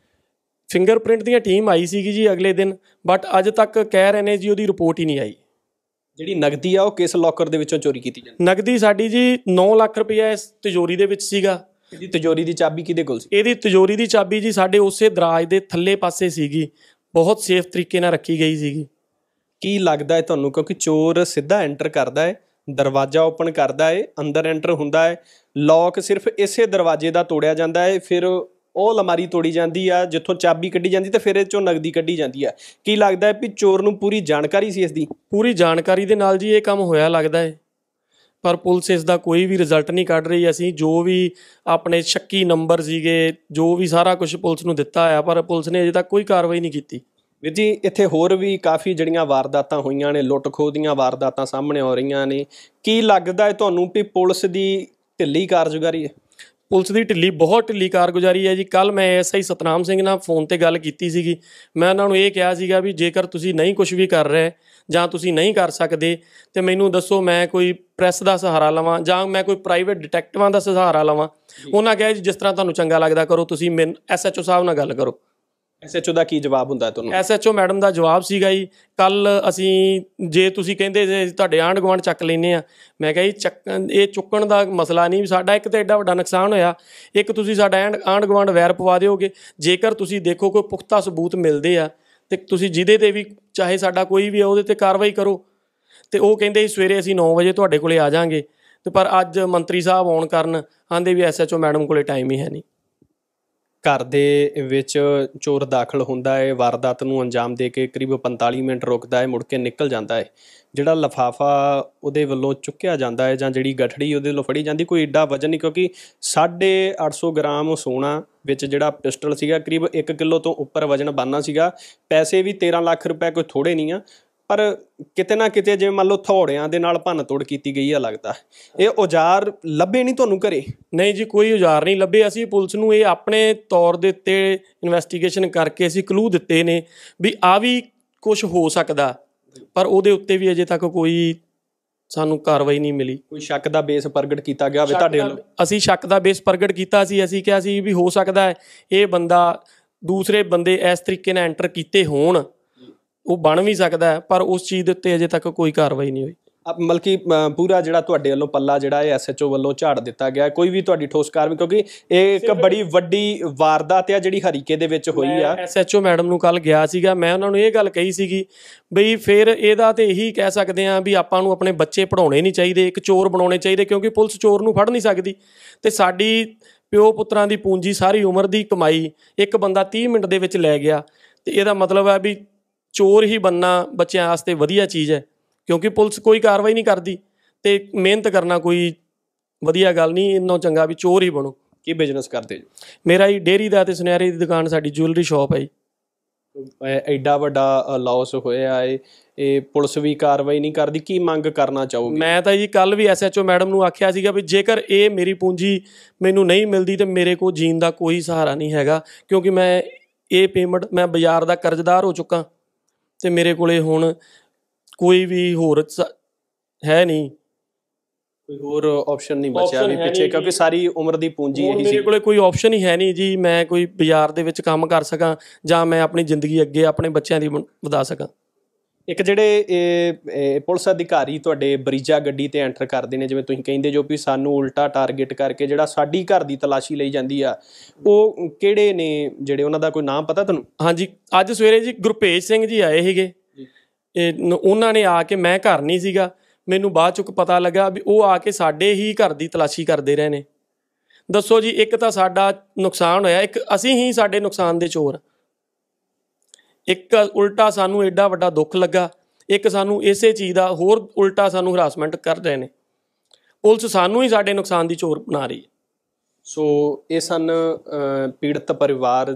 ਫਿੰਗਰਪ੍ਰਿੰਟ ਦੀਆਂ ਟੀਮ ਆਈ ਸੀਗੀ ਜੀ ਅਗਲੇ ਦਿਨ ਬਟ ਅੱਜ ਤੱਕ ਕਹਿ ਰਹੇ ਨੇ ਜੀ ਉਹਦੀ ਰਿਪੋਰਟ ਹੀ ਨਹੀਂ ਆਈ। ਜਿਹੜੀ ਨਗਦੀ ਆ ਉਹ ਕਿਸ ਲੋਕਰ ਦੇ ਵਿੱਚੋਂ ਚੋਰੀ ਕੀਤੀ ਜਾਂਦੀ? ਨਗਦੀ ਸਾਡੀ ਜੀ 9 ਲੱਖ ਰੁਪਇਆ ਇਸ ਤਿਜੋਰੀ ਦੇ ਵਿੱਚ ਸੀਗਾ। ਇਹਦੀ ਤਿਜੋਰੀ ਦੀ ਚਾਬੀ ਕਿਹਦੇ ਕੋਲ ਸੀ? ਇਹਦੀ ਤਿਜੋਰੀ ਦੀ ਚਾਬੀ ਜੀ ਸਾਡੇ ਉਸੇ ਦਰਾਜ ਦੇ ਥੱਲੇ ਪਾਸੇ ਸੀਗੀ। ਬਹੁਤ ਸੇਫ ਤਰੀਕੇ ਨਾਲ ਰੱਖੀ ਗਈ ਸੀਗੀ। ਕੀ ਲੱਗਦਾ ਹੈ ਤੁਹਾਨੂੰ? ਕਿਉਂਕਿ ਚੋਰ ਸਿੱਧਾ ਐਂਟਰ ਕਰਦਾ ਹੈ ਦਰਵਾਜ਼ਾ ਓਪਨ ਕਰਦਾ ਹੈ ਅੰਦਰ ਐਂਟਰ ਹੁੰਦਾ ਹੈ। ਲੌਕ ਸਿਰਫ ਇਸੇ ਦਰਵਾਜ਼ੇ ਦਾ ਤੋੜਿਆ ਜਾਂਦਾ ਹੈ ਫਿਰ ਉਹ ਅਲਮਾਰੀ ਤੋੜੀ ਜਾਂਦੀ ਆ ਜਿੱਥੋਂ ਚਾਬੀ ਕੱਢੀ ਜਾਂਦੀ ਤੇ ਫਿਰ ਇਹ ਚੋਂ ਨਗਦੀ ਕੱਢੀ ਜਾਂਦੀ ਆ। ਕੀ ਲੱਗਦਾ ਹੈ ਵੀ ਚੋਰ ਨੂੰ ਪੂਰੀ ਜਾਣਕਾਰੀ ਸੀ ਇਸ ਦੀ? ਪੂਰੀ ਜਾਣਕਾਰੀ ਦੇ ਨਾਲ ਜੀ ਇਹ ਕੰਮ ਹੋਇਆ ਲੱਗਦਾ ਹੈ। ਪਰ ਪੁਲਿਸ ਇਸ ਦਾ ਕੋਈ ਵੀ ਰਿਜ਼ਲਟ ਨਹੀਂ ਕੱਢ ਰਹੀ। ਅਸੀਂ ਜੋ ਵੀ ਆਪਣੇ ਸ਼ੱਕੀ ਨੰਬਰ ਸੀਗੇ ਜੋ ਵੀ ਸਾਰਾ ਕੁਝ ਪੁਲਿਸ ਨੂੰ ਦਿੱਤਾ ਆ ਪਰ ਪੁਲਿਸ ਨੇ ਅਜੇ ਤੱਕ ਕੋਈ ਕਾਰਵਾਈ ਨਹੀਂ ਕੀਤੀ। ਵੀਰ ਜੀ ਇੱਥੇ ਹੋਰ ਵੀ ਕਾਫੀ ਜਿਹੜੀਆਂ ਵਾਰਦਾਤਾਂ ਹੋਈਆਂ ਨੇ ਲੁੱਟ ਖੋਹ ਦੀਆਂ ਵਾਰਦਾਤਾਂ ਸਾਹਮਣੇ ਆ ਰਹੀਆਂ ਨੇ। ਕੀ ਲੱਗਦਾ ਹੈ ਤੁਹਾਨੂੰ ਵੀ ਪੁਲਿਸ ਦੀ ਢਿੱਲੀ ਕਾਰਜਕਾਰੀ ਹੈ? ਪੁਲਿਸ ਦੀ ਢਿੱਲੀ ਬਹੁਤ ਢਿੱਲੀ ਕਾਰਗੁਜ਼ਾਰੀ ਹੈ ਜੀ। ਕੱਲ ਮੈਂ ਐਸਆਈ ਸਤਨਾਮ ਸਿੰਘ ਨਾਲ ਫੋਨ ਤੇ ਗੱਲ ਕੀਤੀ ਸੀਗੀ। ਮੈਂ ਉਹਨਾਂ ਨੂੰ ਇਹ ਕਿਹਾ ਸੀਗਾ ਵੀ ਜੇਕਰ ਤੁਸੀਂ ਨਹੀਂ ਕੁਝ ਵੀ ਕਰ ਰਹੇ ਜਾਂ ਤੁਸੀਂ ਨਹੀਂ ਕਰ ਸਕਦੇ ਤੇ ਮੈਨੂੰ ਦੱਸੋ ਮੈਂ ਕੋਈ ਪ੍ਰੈਸ ਦਾ ਸਹਾਰਾ ਲਵਾਂ ਜਾਂ ਮੈਂ ਕੋਈ ਪ੍ਰਾਈਵੇਟ ਡਿਟੈਕਟਿਵਾਂ ਦਾ ਸਹਾਰਾ ਲਵਾਂ। ਉਹਨਾਂ ਕਿਹਾ ਜੀ ਜਿਸ ਤਰ੍ਹਾਂ ਤੁਹਾਨੂੰ ਚੰਗਾ ਲੱਗਦਾ ਕਰੋ ਤੁਸੀਂ ਮੈਨ ਐਸਐਚਓ ਸਾਹਿਬ ਨਾਲ ਗੱਲ ਕਰੋ। ਐਸਐਚਓ ਦਾ ਕੀ ਜਵਾਬ ਹੁੰਦਾ ਹੈ ਤੁਹਾਨੂੰ ਐਸਐਚਓ ਮੈਡਮ ਦਾ ਜਵਾਬ ਸੀਗਾ ਜੀ ਕੱਲ ਅਸੀਂ ਜੇ ਤੁਸੀਂ ਕਹਿੰਦੇ ਜੇ ਤੁਹਾਡੇ ਆਂਢ ਗੁਆਂਢ ਚੱਕ ਲੈਨੇ ਆ, ਮੈਂ ਕਿਹਾ ਜੀ ਚੱਕਣ ਇਹ ਚੁੱਕਣ ਦਾ ਮਸਲਾ ਨਹੀਂ, ਸਾਡਾ ਇੱਕ ਤਾਂ ਐਡਾ ਵੱਡਾ ਨੁਕਸਾਨ ਹੋਇਆ, ਇੱਕ ਤੁਸੀਂ ਸਾਡਾ ਆਂਢ ਆਂਢ ਗੁਆਂਢ ਵੈਰ ਪਵਾ ਦਿਓਗੇ, ਜੇਕਰ ਤੁਸੀਂ ਦੇਖੋ ਕੋਈ ਪੁਖਤਾ ਸਬੂਤ ਮਿਲਦੇ ਆ, ਤੇ ਤੁਸੀਂ ਜਿਹਦੇ ਤੇ ਵੀ ਚਾਹੇ ਸਾਡਾ ਕੋਈ ਵੀ ਆ, ਉਹਦੇ ਤੇ ਕਾਰਵਾਈ ਕਰੋ, ਤੇ ਉਹ ਕਹਿੰਦੇ ਸੀ ਸਵੇਰੇ ਅਸੀਂ 9 ਵਜੇ ਤੁਹਾਡੇ ਕੋਲੇ ਆ ਜਾਾਂਗੇ, ਤੇ ਪਰ ਅੱਜ ਮੰਤਰੀ ਸਾਹਿਬ ਆਉਣ ਕਾਰਨ ਆਂਦੇ ਵੀ ਐਸਐਚਓ ਮੈਡਮ ਕੋਲੇ ਟਾਈਮ ਹੀ ਹੈ ਨਹੀਂ। ਘਰ ਦੇ ਵਿੱਚ ਚੋਰ ਦਾਖਲ ਹੁੰਦਾ ਹੈ। ਵਾਰਦਾਤ ਨੂੰ ਅੰਜਾਮ ਦੇ ਕੇ ਕਰੀਬ 45 ਮਿੰਟ ਰੁਕਦਾ ਹੈ, ਮੁੜ ਕੇ ਨਿਕਲ ਜਾਂਦਾ ਹੈ। ਜਿਹੜਾ ਲਫਾਫਾ ਉਹਦੇ ਵੱਲੋਂ ਚੁੱਕਿਆ ਜਾਂਦਾ ਹੈ ਜਾਂ ਜਿਹੜੀ ਗਠੜੀ ਉਹਦੇ ਵੱਲੋਂ ਫੜੀ ਜਾਂਦੀ, ਕੋਈ ਏਡਾ ਵਜਨ ਨਹੀਂ ਕਿਉਂਕਿ 850 ਗ੍ਰਾਮ ਸੋਨਾ ਵਿੱਚ ਜਿਹੜਾ ਪਿਸਟਲ ਸੀਗਾ, ਕਰੀਬ 1 ਕਿਲੋ ਤੋਂ ਉੱਪਰ ਵਜਨ ਬਣਨਾ ਸੀਗਾ। ਪੈਸੇ ਵੀ 13 ਲੱਖ ਰੁਪਏ ਕੋਈ ਥੋੜੇ ਨਹੀਂ ਆ। ਪਰ ਕਿਤੇ ਨਾ ਕਿਤੇ ਜਿਵੇਂ ਮੰਨ ਲਓ ਥੋੜਿਆਂ ਦੇ ਨਾਲ ਭੰਨ ਤੋੜ ਕੀਤੀ ਗਈ ਆ ਲੱਗਦਾ। ਇਹ ਔਜ਼ਾਰ ਲੱਭੇ ਨਹੀਂ ਤੁਹਾਨੂੰ ਘਰੇ? ਨਹੀਂ ਜੀ ਕੋਈ ਔਜ਼ਾਰ ਨਹੀਂ ਲੱਭੇ। ਅਸੀਂ ਪੁਲਿਸ ਨੂੰ ਇਹ ਆਪਣੇ ਤੌਰ ਦੇ ਉੱਤੇ ਇਨਵੈਸਟੀਗੇਸ਼ਨ ਕਰਕੇ ਅਸੀਂ ਕਲੂ ਦਿੱਤੇ ਨੇ ਵੀ ਆ ਵੀ ਕੁਝ ਹੋ ਸਕਦਾ। ਪਰ ਉਹਦੇ ਉੱਤੇ ਵੀ ਅਜੇ ਤੱਕ ਕੋਈ ਸਾਨੂੰ ਕਾਰਵਾਈ ਨਹੀਂ ਮਿਲੀ। ਕੋਈ ਸ਼ੱਕ ਦਾ ਬੇਸ ਪ੍ਰਗਟ ਕੀਤਾ ਗਿਆ ਹੋਵੇ ਤੁਹਾਡੇ ਵੱਲੋਂ? ਅਸੀਂ ਸ਼ੱਕ ਦਾ ਬੇਸ ਪ੍ਰਗਟ ਕੀਤਾ ਸੀ। ਅਸੀਂ ਕਿਹਾ ਸੀ ਵੀ ਹੋ ਸਕਦਾ ਹੈ। ਇਹ ਬੰਦਾ ਦੂਸਰੇ ਬੰਦੇ ਇਸ ਤਰੀਕੇ ਨਾਲ ਐਂਟਰ ਕੀਤੇ ਹੋਣ। ਉਹ ਬਣ ਵੀ ਸਕਦਾ ਪਰ ਉਸ ਚੀਜ਼ ਦੇ ਉੱਤੇ ਅਜੇ ਤੱਕ ਕੋਈ ਕਾਰਵਾਈ ਨਹੀਂ ਹੋਈ। ਮਲਕੀ ਪੂਰਾ ਜਿਹੜਾ ਤੁਹਾਡੇ ਵੱਲੋਂ ਪੱਲਾ ਜਿਹੜਾ ਹੈ ਐਸਐਚਓ ਵੱਲੋਂ ਝਾੜ ਦਿੱਤਾ ਗਿਆ। ਕੋਈ ਵੀ ਤੁਹਾਡੀ ਠੋਸ ਕਾਰਵਾਈ ਕਿਉਂਕਿ ਇਹ ਇੱਕ ਬੜੀ ਵੱਡੀ ਵਾਰਦਾਤ ਆ ਜਿਹੜੀ ਹਰੀਕੇ ਦੇ ਵਿੱਚ ਹੋਈ ਆ। ਐਸਐਚਓ ਮੈਡਮ ਨੂੰ ਕੱਲ ਗਿਆ ਸੀਗਾ ਮੈਂ ਉਹਨਾਂ ਨੂੰ ਇਹ ਗੱਲ ਕਹੀ ਸੀਗੀ ਬਈ ਫਿਰ ਇਹਦਾ ਤੇ ਇਹੀ ਕਹਿ ਸਕਦੇ ਆ ਵੀ ਆਪਾਂ ਨੂੰ ਆਪਣੇ ਬੱਚੇ ਪੜਾਉਣੇ ਨਹੀਂ ਚਾਹੀਦੇ ਇੱਕ ਚੋਰ ਬਣਾਉਣੇ ਚਾਹੀਦੇ ਕਿਉਂਕਿ ਪੁਲਿਸ ਚੋਰ ਨੂੰ ਫੜ ਨਹੀਂ ਸਕਦੀ। ਤੇ ਸਾਡੀ ਪਿਓ ਪੁੱਤਰਾਂ ਦੀ ਪੂੰਜੀ ਸਾਰੀ ਉਮਰ ਦੀ ਕਮਾਈ ਇੱਕ ਬੰਦਾ 30 ਮਿੰਟ ਦੇ ਵਿੱਚ ਲੈ ਗਿਆ। ਤੇ ਇਹਦਾ ਮਤਲਬ ਹੈ ਵੀ ਚੋਰ ਹੀ ਬੰਨਾ ਬੱਚਿਆਂ ਵਾਸਤੇ ਵਧੀਆ ਚੀਜ਼ ਹੈ ਕਿਉਂਕਿ ਪੁਲਿਸ ਕੋਈ ਕਾਰਵਾਈ ਨਹੀਂ ਕਰਦੀ ਤੇ ਮਿਹਨਤ ਕਰਨਾ ਕੋਈ ਵਧੀਆ ਗੱਲ ਨਹੀਂ ਇੰਨੋਂ ਚੰਗਾ ਵੀ ਚੋਰ ਹੀ ਬਣੋ। ਕੀ ਬਿਜ਼ਨਸ ਕਰਦੇ ਜੋ? ਮੇਰਾ ਹੀ ਡੇਰੀ ਦਾ ਤੇ ਸੁਨਿਆਰੇ ਦੀ ਦੁਕਾਨ ਸਾਡੀ ਜੁਐਲਰੀ ਸ਼ਾਪ ਹੈ ਜੀ। ਐ- ਐਡਾ ਵੱਡਾ ਲਾਸ ਹੋਇਆ ਏ ਇਹ ਪੁਲਿਸ ਵੀ ਕਾਰਵਾਈ ਨਹੀਂ ਕਰਦੀ ਕੀ ਮੰਗ ਕਰਨਾ ਚਾਹੋਗੇ? ਮੈਂ ਤਾਂ ਜੀ ਕੱਲ ਵੀ ਐਸਐਚਓ ਮੈਡਮ ਨੂੰ ਆਖਿਆ ਸੀਗਾ ਵੀ ਜੇਕਰ ਇਹ ਮੇਰੀ ਪੂੰਜੀ ਮੈਨੂੰ ਨਹੀਂ ਮਿਲਦੀ ਤੇ ਮੇਰੇ ਕੋਲ ਜੀਣ ਦਾ ਕੋਈ ਸਹਾਰਾ ਨਹੀਂ ਹੈਗਾ ਕਿਉਂਕਿ ਮੈਂ ਇਹ ਪੇਮੈਂਟ ਮੈਂ ਬਾਜ਼ਾਰ ਦਾ ਕਰਜ਼ਦਾਰ ਹੋ ਚੁੱਕਾ। ਤੇ ਮੇਰੇ ਕੋਲੇ ਹੁਣ ਕੋਈ ਵੀ ਹੋਰ ਸ- ਹੈ ਨਹੀਂ। ਕੋਈ ਹੋਰ ਆਪਸ਼ਨ ਨਹੀਂ ਬਚਿਆ Option ਵੀ ਹੈ ਪਿੱਛੇ ਨਹੀਂ ਕਿਉਂਕਿ। ਸਾਰੀ ਉਮਰ ਦੀ ਪੂੰਜੀ ਹੁਣ ਇਹੀ ਮੇਰੇ ਸੀ। ਕੋਲੇ ਕੋਈ ਆਪਸ਼ਨ ਹੀ ਹੈ ਨਹੀਂ ਜੀ ਮੈਂ ਕੋਈ ਬਾਜ਼ਾਰ ਦੇ ਵਿੱਚ ਕੰਮ ਕਰ ਸਕਾਂ ਜਾਂ ਮੈਂ ਆਪਣੀ ਜ਼ਿੰਦਗੀ ਅੱਗੇ ਆਪਣੇ ਬੱਚਿਆਂ ਦੀ ਵਧਾ ਸਕਾਂ। ਇੱਕ ਜਿਹੜੇ ਇਹ ਪੁਲਿਸ ਅਧਿਕਾਰੀ ਤੁਹਾਡੇ ਬਰੀਜਾ ਗੱਡੀ ਤੇ ਐਂਟਰ ਕਰਦੇ ਨੇ ਜਿਵੇਂ ਤੁਸੀਂ ਕਹਿੰਦੇ ਜੋ ਵੀ ਸਾਨੂੰ ਉਲਟਾ ਟਾਰਗੇਟ ਕਰਕੇ ਜਿਹੜਾ ਸਾਡੀ ਘਰ ਦੀ ਤਲਾਸ਼ੀ ਲਈ ਜਾਂਦੀ ਆ ਉਹ ਕਿਹੜੇ ਨੇ ਜਿਹੜੇ ਉਹਨਾਂ ਦਾ ਕੋਈ ਨਾਮ ਪਤਾ ਤੁਹਾਨੂੰ? ਹਾਂਜੀ ਅੱਜ ਸਵੇਰੇ ਜੀ ਗੁਰਪੇਜ ਸਿੰਘ ਜੀ ਆਏ ਸੀਗੇ। ਇਹ ਉਹਨਾਂ ਨੇ ਆ ਕੇ ਮੈਂ ਘਰ ਨਹੀਂ ਸੀਗਾ। ਮੈਨੂੰ ਬਾਅਦ ਚੁੱਕ ਪਤਾ ਲੱਗਾ ਵੀ ਉਹ ਆ ਕੇ ਸਾਡੇ ਹੀ ਘਰ ਦੀ ਤਲਾਸ਼ੀ ਕਰਦੇ ਰਹੇ ਨੇ। ਦੱਸੋ ਜੀ ਇੱਕ ਤਾਂ ਸਾਡਾ ਨੁਕਸਾਨ ਹੋਇਆ ਇੱਕ ਅਸੀਂ ਹੀ ਸਾਡੇ ਨੁਕਸਾਨ ਦੇ ਚੋਰ। ਇੱਕ ਉਲਟਾ ਸਾਨੂੰ ਐਡਾ ਵੱਡਾ ਦੁੱਖ ਲੱਗਾ, ਇੱਕ ਸਾਨੂੰ ਇਸੇ ਚੀਜ਼ ਦਾ ਹੋਰ ਉਲਟਾ ਸਾਨੂੰ ਹਰਾਸਮੈਂਟ ਕਰ ਰਹੇ ਨੇ। ਪੁਲਿਸ ਸਾਨੂੰ ਹੀ ਸਾਡੇ ਨੁਕਸਾਨ ਦੀ ਚੋਰ ਬਣਾ ਰਹੀ ਹੈ। ਸੋ ਇਹ ਸਨ ਪੀੜਤ ਪਰਿਵਾਰ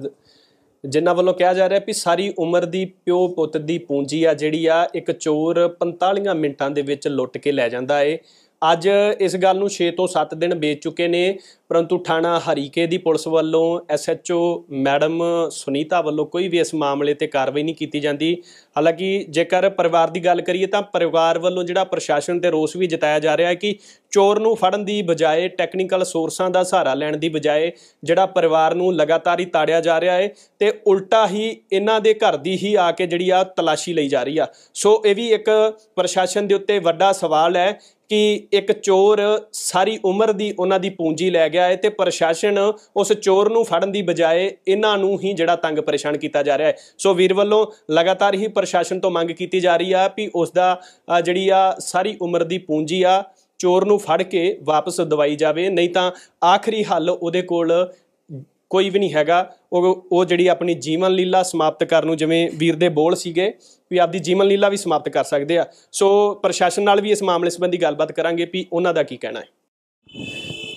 ਜਿਨ੍ਹਾਂ ਵੱਲੋਂ ਕਿਹਾ ਜਾ ਰਿਹਾ ਵੀ ਸਾਰੀ ਉਮਰ ਦੀ ਪਿਓ ਪੁੱਤ ਦੀ ਪੂੰਜੀ ਆ ਜਿਹੜੀ ਆ, ਇੱਕ ਚੋਰ 45 ਮਿੰਟਾਂ ਦੇ ਵਿੱਚ ਲੁੱਟ ਕੇ ਲੈ ਜਾਂਦਾ ਏ। ਅੱਜ ਇਸ ਗੱਲ ਨੂੰ 6 ਤੋਂ 7 ਦਿਨ ਵੇਚ ਚੁੱਕੇ ਨੇ, ਪਰੰਤੂ ਥਾਣਾ ਹਰੀਕੇ ਦੀ ਪੁਲਿਸ ਵੱਲੋਂ ਐਸਐਚਓ ਮੈਡਮ ਸੁਨੀਤਾ ਵੱਲੋਂ ਕੋਈ ਵੀ ਇਸ ਮਾਮਲੇ ਤੇ ਕਾਰਵਾਈ ਨਹੀਂ ਕੀਤੀ ਜਾਂਦੀ। ਹਾਲਾਂਕਿ ਜੇਕਰ ਪਰਿਵਾਰ ਦੀ ਗੱਲ ਕਰੀਏ ਤਾਂ ਪਰਿਵਾਰ ਵੱਲੋਂ ਜਿਹੜਾ ਪ੍ਰਸ਼ਾਸਨ ਤੇ ਰੋਸ ਵੀ ਜਤਾਇਆ ਜਾ ਰਿਹਾ ਹੈ ਕਿ ਚੋਰ ਨੂੰ ਫੜਨ ਦੀ ਬਜਾਏ ਟੈਕਨੀਕਲ ਸੋਰਸਾਂ ਦਾ ਸਹਾਰਾ ਲੈਣ ਦੀ ਬਜਾਏ ਜਿਹੜਾ ਪਰਿਵਾਰ ਨੂੰ ਲਗਾਤਾਰ ਹੀ ਤਾੜਿਆ ਜਾ ਰਿਹਾ ਹੈ ਤੇ ਉਲਟਾ ਹੀ ਇਹਨਾਂ ਦੇ ਘਰ ਦੀ ਹੀ ਆ ਕੇ ਜਿਹੜੀ ਆ ਤਲਾਸ਼ੀ ਲਈ ਜਾ ਰਹੀ ਆ। ਸੋ ਇਹ ਵੀ ਇੱਕ ਪ੍ਰਸ਼ਾਸਨ ਦੇ ਉੱਤੇ ਵੱਡਾ ਸਵਾਲ ਹੈ ਕਿ ਇੱਕ ਚੋਰ ਸਾਰੀ ਉਮਰ ਦੀ ਉਹਨਾਂ ਦੀ ਪੂੰਜੀ ਲੈ ਗਿਆ ਹੈ ਤੇ ਪ੍ਰਸ਼ਾਸਨ ਉਸ ਚੋਰ ਨੂੰ ਫੜਨ ਦੀ ਬਜਾਏ ਇਹਨਾਂ ਨੂੰ ਹੀ ਜਿਹੜਾ ਤੰਗ ਪਰੇਸ਼ਾਨ ਕੀਤਾ ਜਾ ਰਿਹਾ ਹੈ। ਸੋ ਵੀਰ ਵੱਲੋਂ ਲਗਾਤਾਰ ਹੀ ਪ੍ਰਸ਼ਾਸਨ ਤੋਂ ਮੰਗ ਕੀਤੀ ਜਾ ਰਹੀ ਆ ਵੀ ਉਸ ਦਾ ਜਿਹੜੀ ਆ ਸਾਰੀ ਉਮਰ ਦੀ ਪੂੰਜੀ ਆ, ਚੋਰ ਨੂੰ ਫੜ ਕੇ ਵਾਪਸ ਦਵਾਈ ਜਾਵੇ। ਨਹੀਂ ਤਾਂ ਆਖਰੀ ਹੱਲ ਉਹਦੇ ਕੋਲ ਕੋਈ ਵੀ ਨਹੀਂ ਹੈਗਾ। ਉਹ ਉਹ ਜਿਹੜੀ ਆਪਣੀ ਜੀਵਨ ਲੀਲਾ ਸਮਾਪਤ ਕਰਨ ਨੂੰ ਜਿਵੇਂ ਵੀਰ ਦੇ ਬੋਲ ਸੀਗੇ, ਵੀ ਆਪਦੀ ਜੀਵਨ ਲੀਲਾ ਵੀ ਸਮਾਪਤ ਕਰ ਸਕਦੇ ਆ। ਸੋ ਪ੍ਰਸ਼ਾਸਨ ਨਾਲ ਵੀ ਇਸ ਮਾਮਲੇ ਸੰਬੰਧੀ ਗੱਲਬਾਤ ਕਰਾਂਗੇ ਵੀ ਉਹਨਾਂ ਦਾ ਕੀ ਕਹਿਣਾ ਹੈ।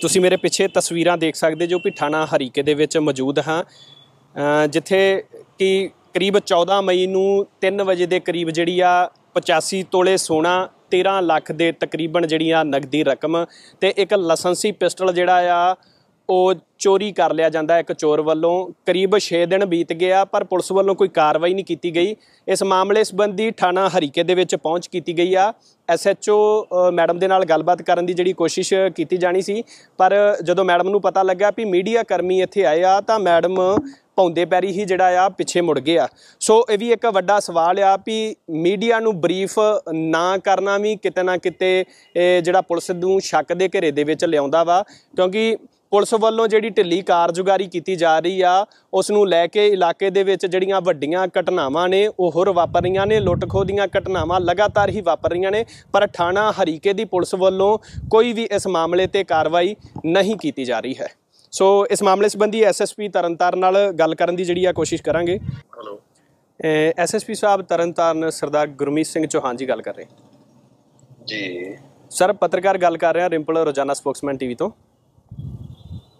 ਤੁਸੀਂ ਮੇਰੇ ਪਿੱਛੇ ਤਸਵੀਰਾਂ ਦੇਖ ਸਕਦੇ ਜੋ ਵੀ ਥਾਣਾ ਹਰੀਕੇ ਦੇ ਵਿੱਚ ਮੌਜੂਦ ਹਾਂ। ਜਿੱਥੇ ਕਿ ਕਰੀਬ 14 ਮਈ ਨੂੰ 3 ਵਜੇ ਦੇ ਕਰੀਬ ਜਿਹੜੀ ਆ 85 ਤੋਲੇ ਸੋਨਾ 13 ਲੱਖ ਦੇ ਤਕਰੀਬਨ ਜਿਹੜੀ ਆ ਨਗਦੀ ਰਕਮ ਤੇ ਇੱਕ ਲਾਇਸੈਂਸੀ ਪਿਸਟਲ ਜਿਹੜਾ ਆ ਉਹ ਚੋਰੀ ਕਰ ਲਿਆ ਜਾਂਦਾ ਇੱਕ ਚੋਰ ਵੱਲੋਂ। ਕਰੀਬ 6 ਦਿਨ ਬੀਤ ਗਿਆ ਪਰ ਪੁਲਿਸ ਵੱਲੋਂ ਕੋਈ ਕਾਰਵਾਈ ਨਹੀਂ ਕੀਤੀ ਗਈ। ਇਸ ਮਾਮਲੇ ਸੰਬੰਧੀ ਥਾਣਾ ਹਰੀਕੇ ਦੇ ਵਿੱਚ ਪਹੁੰਚ ਕੀਤੀ ਗਈ ਆ। ਐਸਐਚਓ ਮੈਡਮ ਦੇ ਨਾਲ ਗੱਲਬਾਤ ਕਰਨ ਦੀ ਜਿਹੜੀ ਕੋਸ਼ਿਸ਼ ਕੀਤੀ ਜਾਣੀ ਸੀ, ਪਰ ਜਦੋਂ ਮੈਡਮ ਨੂੰ ਪਤਾ ਲੱਗਾ ਵੀ ਮੀਡੀਆ ਕਰਮੀ ਇੱਥੇ ਆਏ ਆ, ਤਾਂ ਮੈਡਮ ਭੌਂਦੇ ਪੈਰੀ ਹੀ ਜਿਹੜਾ ਆ, ਪਿੱਛੇ ਮੁੜ ਗਏ ਆ। ਸੋ ਇਹ ਵੀ ਇੱਕ ਵੱਡਾ ਸਵਾਲ ਆ ਵੀ ਮੀਡੀਆ ਨੂੰ ਬਰੀਫ ਨਾ ਕਰਨਾ ਵੀ ਕਿਤੇ ਨਾ ਕਿਤੇ ਜਿਹੜਾ ਪੁਲਿਸ ਨੂੰ ਸ਼ੱਕ ਦੇ ਘੇਰੇ ਦੇ ਵਿੱਚ ਲਿਆਉਂਦਾ ਵਾ, ਕਿਉਂਕਿ ਪੁਲਿਸ ਵੱਲੋਂ ਜਿਹੜੀ ਢਿੱਲੀ ਕਾਰਜੁਗਾਰੀ ਕੀਤੀ ਜਾ ਰਹੀ ਆ ਉਸ ਨੂੰ ਲੈ ਕੇ ਇਲਾਕੇ ਦੇ ਵਿੱਚ ਜਿਹੜੀਆਂ ਵੱਡੀਆਂ ਘਟਨਾਵਾਂ ਨੇ ਉਹ ਹੋਰ ਵਾਪਰ ਰਹੀਆਂ ਨੇ ਲੁੱਟ ਖੋਹ ਦੀਆਂ ਘਟਨਾਵਾਂ ਲਗਾਤਾਰ ਹੀ ਵਾਪਰ ਰਹੀਆਂ ਨੇ ਪਰ ਥਾਣਾ ਹਰੀਕੇ ਦੀ ਪੁਲਿਸ ਵੱਲੋਂ ਕੋਈ ਵੀ ਇਸ ਮਾਮਲੇ ਤੇ ਕਾਰਵਾਈ ਨਹੀਂ ਕੀਤੀ ਜਾ ਰਹੀ ਹੈ। ਸੋ ਇਸ ਮਾਮਲੇ ਸੰਬੰਧੀ ਐਸਐਸਪੀ ਤਰਨਤਾਰਨ ਨਾਲ ਗੱਲ ਕਰਨ ਦੀ ਜਿਹੜੀ ਆ ਕੋਸ਼ਿਸ਼ ਕਰਾਂਗੇ। ਹਲੋ। ਐਸਐਸਪੀ ਸਾਹਿਬ ਤਰਨਤਾਰਨ ਸਰਦਾਰ ਗੁਰਮੀਤ ਸਿੰਘ ਚੌਹਾਨ ਜੀ ਗੱਲ ਕਰ ਰਹੇ। ਜੀ। ਸਰ ਪੱਤਰਕਾਰ ਗੱਲ ਕਰ ਰਹੇ ਰਿੰਪਲ ਰੋਜ਼ਾਨਾ ਸਪੋਕਸਮੈਨ ਟੀਵੀ ਤੋਂ।